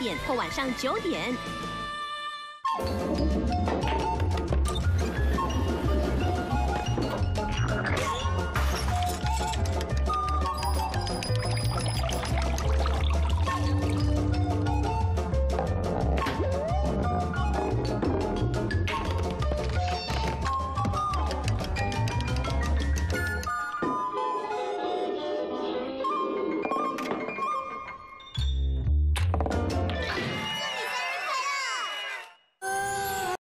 点或晚上九点。